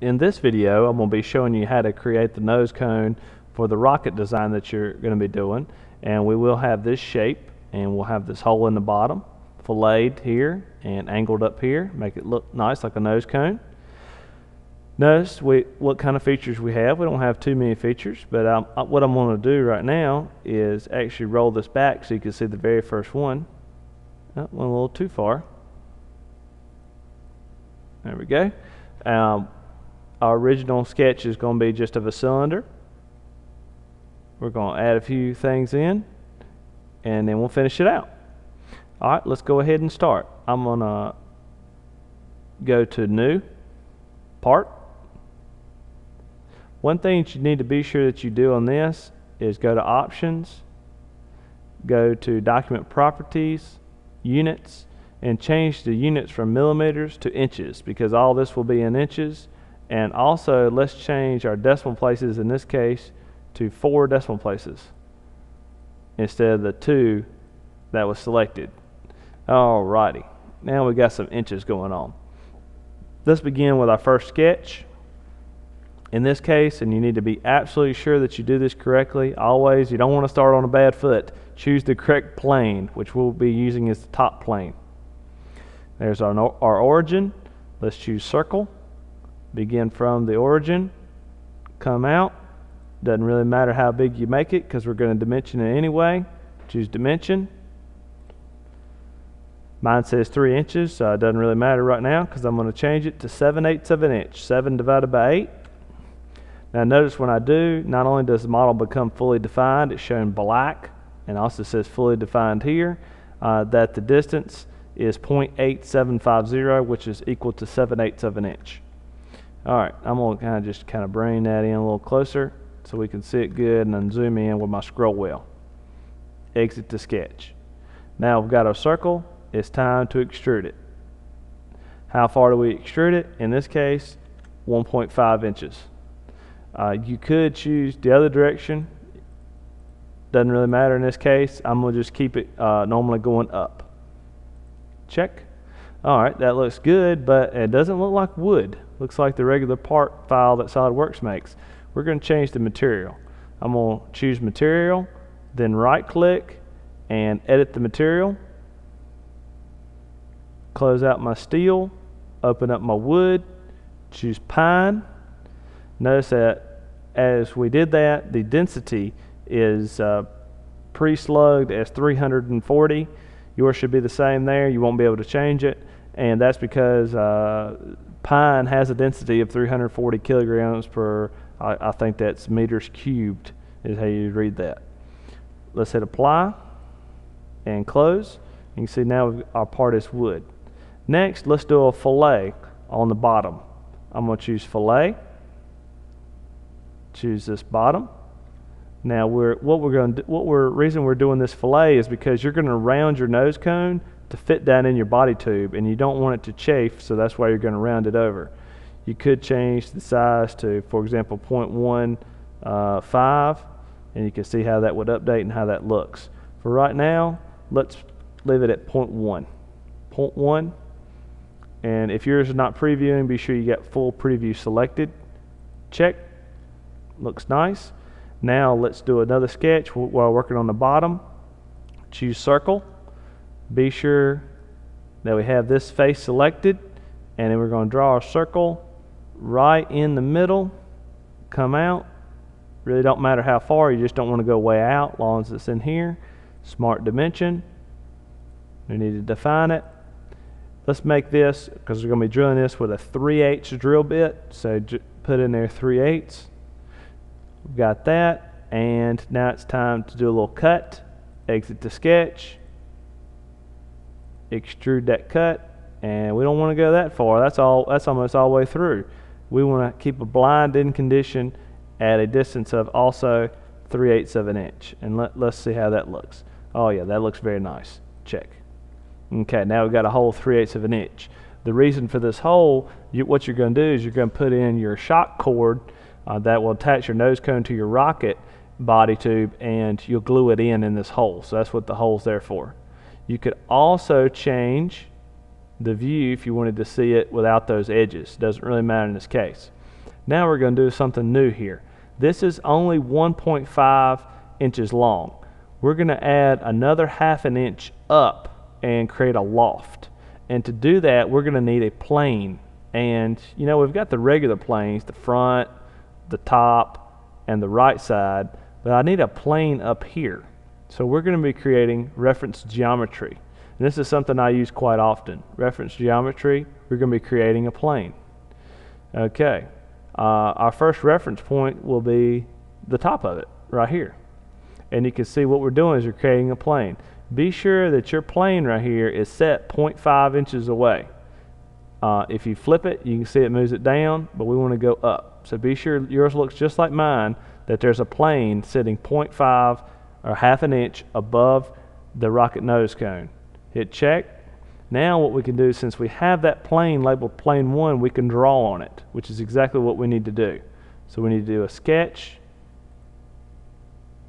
in this video, I'm going to be showing you how to create the nose cone for the rocket design that you're going to be doing. And we will have this shape, and we'll have this hole in the bottom, filleted here and angled up here, make it look nice like a nose cone. Notice we, what kind of features we have. We don't have too many features, but um, uh, what I'm going to do right now is actually roll this back so you can see the very first one. Oh, went a little too far. There we go. Um, our original sketch is going to be just of a cylinder. We're going to add a few things in, and then we'll finish it out. All right, let's go ahead and start. I'm going to go to New, Part. One thing that you need to be sure that you do on this is go to Options, go to Document Properties, Units, and change the units from millimeters to inches because all this will be in inches and also, let's change our decimal places in this case to four decimal places instead of the two that was selected. Alrighty, now we got some inches going on. Let's begin with our first sketch. In this case, and you need to be absolutely sure that you do this correctly, always, you don't want to start on a bad foot. Choose the correct plane, which we'll be using as the top plane. There's our, our origin. Let's choose circle begin from the origin, come out. Doesn't really matter how big you make it because we're going to dimension it anyway. Choose dimension. Mine says 3 inches, so it doesn't really matter right now because I'm going to change it to 7 eighths of an inch. 7 divided by 8. Now notice when I do, not only does the model become fully defined, it's shown black, and also says fully defined here, uh, that the distance is 0.8750, which is equal to 7 eighths of an inch. All right, I'm gonna kind of just kind of bring that in a little closer so we can see it good and then zoom in with my scroll wheel. Exit to sketch. Now we've got our circle, it's time to extrude it. How far do we extrude it? In this case, 1.5 inches. Uh, you could choose the other direction. Doesn't really matter in this case. I'm going to just keep it uh, normally going up. Check. All right, that looks good, but it doesn't look like wood. Looks like the regular part file that SolidWorks makes. We're going to change the material. I'm going to choose material, then right click and edit the material. Close out my steel, open up my wood, choose pine. Notice that as we did that, the density is uh, pre-slugged as 340. Yours should be the same there. You won't be able to change it. And that's because uh, pine has a density of 340 kilograms per, I, I think that's meters cubed, is how you read that. Let's hit apply and close. You can see now our part is wood. Next, let's do a fillet on the bottom. I'm going to choose fillet. Choose this bottom. Now, we're, what we're going to what we're reason we're doing this fillet is because you're going to round your nose cone to fit down in your body tube and you don't want it to chafe so that's why you're going to round it over. You could change the size to for example 0.15 uh, and you can see how that would update and how that looks. For right now let's leave it at 0.1 0.1 and if yours is not previewing be sure you get full preview selected. Check. Looks nice. Now let's do another sketch while working on the bottom. Choose circle be sure that we have this face selected and then we're going to draw a circle right in the middle. Come out. Really don't matter how far you just don't want to go way out long as it's in here. Smart dimension. We need to define it. Let's make this because we're going to be drilling this with a 3 8 drill bit so put in there 3 8 we've got that and now it's time to do a little cut exit the sketch extrude that cut and we don't want to go that far. That's all that's almost all the way through. We want to keep a blind end condition at a distance of also 3 eighths of an inch and let, let's see how that looks. Oh yeah that looks very nice. Check. Okay now we've got a hole 3 eighths of an inch. The reason for this hole you, what you're going to do is you're going to put in your shock cord uh, that will attach your nose cone to your rocket body tube and you'll glue it in in this hole. So that's what the hole's there for you could also change the view if you wanted to see it without those edges. Doesn't really matter in this case. Now we're going to do something new here. This is only 1.5 inches long. We're going to add another half an inch up and create a loft. And to do that, we're going to need a plane. And, you know, we've got the regular planes, the front, the top, and the right side, but I need a plane up here. So we're going to be creating reference geometry. And this is something I use quite often. Reference geometry, we're going to be creating a plane. Okay, uh, our first reference point will be the top of it, right here. And you can see what we're doing is we're creating a plane. Be sure that your plane right here is set 0.5 inches away. Uh, if you flip it, you can see it moves it down, but we want to go up. So be sure yours looks just like mine, that there's a plane sitting 0.5 or half an inch above the rocket nose cone. Hit check. Now what we can do, since we have that plane labeled plane 1, we can draw on it, which is exactly what we need to do. So we need to do a sketch.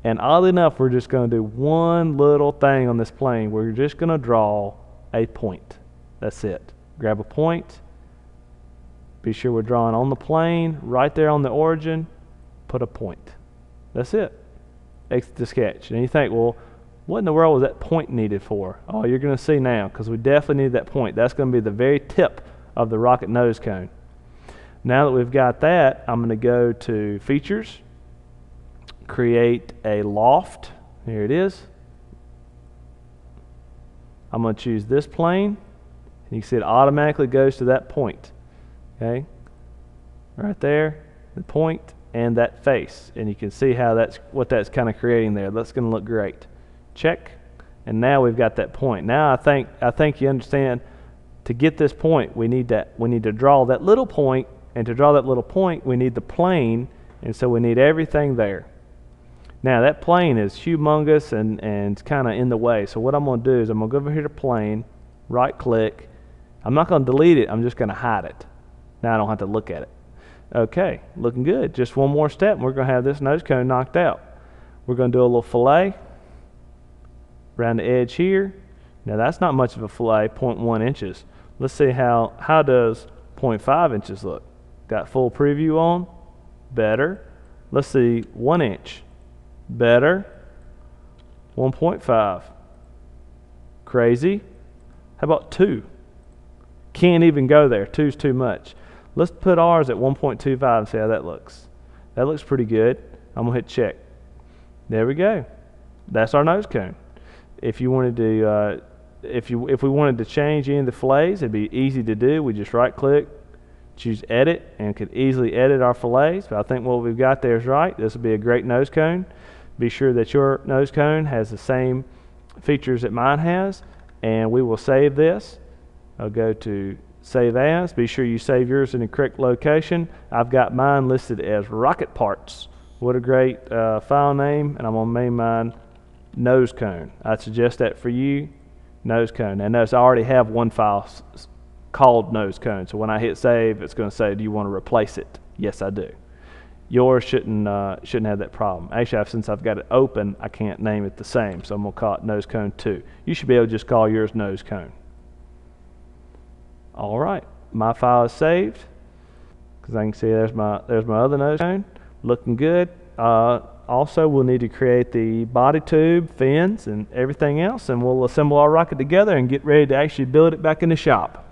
And oddly enough, we're just going to do one little thing on this plane. We're just going to draw a point. That's it. Grab a point. Be sure we're drawing on the plane, right there on the origin. Put a point. That's it. Exit the sketch. And you think, well, what in the world was that point needed for? Oh, you're going to see now because we definitely need that point. That's going to be the very tip of the rocket nose cone. Now that we've got that, I'm going to go to Features, create a loft. Here it is. I'm going to choose this plane. And you see it automatically goes to that point. Okay? Right there, the point and that face. And you can see how that's what that's kind of creating there. That's going to look great. Check. And now we've got that point. Now I think I think you understand to get this point we need that we need to draw that little point and to draw that little point we need the plane and so we need everything there. Now that plane is humongous and, and kind of in the way. So what I'm going to do is I'm going to go over here to plane, right click. I'm not going to delete it. I'm just going to hide it. Now I don't have to look at it. Okay, looking good. Just one more step and we're going to have this nose cone knocked out. We're going to do a little fillet around the edge here. Now that's not much of a fillet, 0.1 inches. Let's see how, how does 0.5 inches look. Got full preview on? Better. Let's see, 1 inch. Better. 1.5. Crazy. How about 2? Can't even go there. 2's too much. Let's put ours at 1.25 and see how that looks. That looks pretty good. I'm going to hit check. There we go. That's our nose cone if you wanted to, uh, if you if we wanted to change any of the fillets, it'd be easy to do. We just right click, choose edit, and could easily edit our fillets. But I think what we've got there is right. This would be a great nose cone. Be sure that your nose cone has the same features that mine has, and we will save this. I'll go to save as. Be sure you save yours in the correct location. I've got mine listed as rocket parts. What a great uh, file name, and I'm gonna name mine nose cone. I'd suggest that for you, nose cone. And notice I already have one file called nose cone. So when I hit save, it's going to say, do you want to replace it? Yes, I do. Yours shouldn't uh, shouldn't have that problem. Actually, since I've got it open, I can't name it the same, so I'm gonna call it nose cone two. You should be able to just call yours nose cone. All right, my file is saved because I can see there's my there's my other nose cone, looking good. Uh, also, we'll need to create the body tube, fins, and everything else, and we'll assemble our rocket together and get ready to actually build it back in the shop.